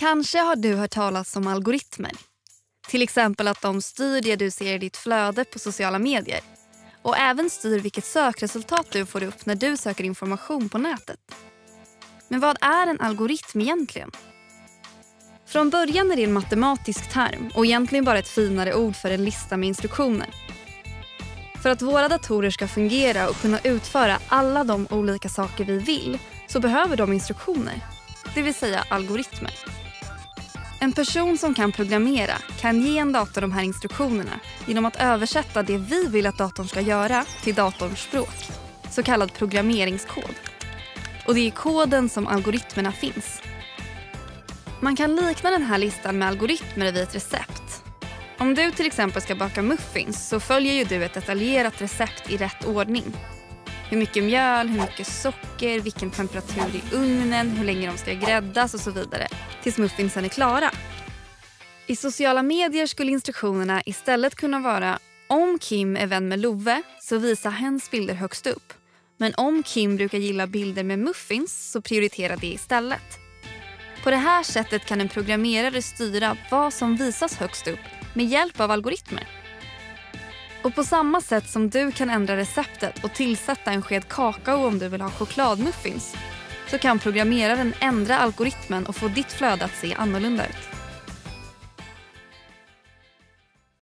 Kanske har du hört talas om algoritmer. Till exempel att de styr det du ser i ditt flöde på sociala medier och även styr vilket sökresultat du får upp när du söker information på nätet. Men vad är en algoritm egentligen? Från början är det en matematisk term och egentligen bara ett finare ord för en lista med instruktioner. För att våra datorer ska fungera och kunna utföra alla de olika saker vi vill så behöver de instruktioner, det vill säga algoritmer. En person som kan programmera kan ge en dator de här instruktionerna genom att översätta det vi vill att datorn ska göra till datorns språk, så kallad programmeringskod. Och det är i koden som algoritmerna finns. Man kan likna den här listan med algoritmer vid ett recept. Om du till exempel ska baka muffins så följer ju du ett detaljerat recept i rätt ordning. Hur mycket mjöl, hur mycket socker, vilken temperatur i ugnen, hur länge de ska gräddas och så vidare. Tills muffinsen är klara. I sociala medier skulle instruktionerna istället kunna vara om Kim är vän med Love så visa hens bilder högst upp. Men om Kim brukar gilla bilder med muffins så prioritera det istället. På det här sättet kan en programmerare styra vad som visas högst upp med hjälp av algoritmer. Och på samma sätt som du kan ändra receptet och tillsätta en sked kakao om du vill ha chokladmuffins så kan programmeraren ändra algoritmen och få ditt flöde att se annorlunda ut.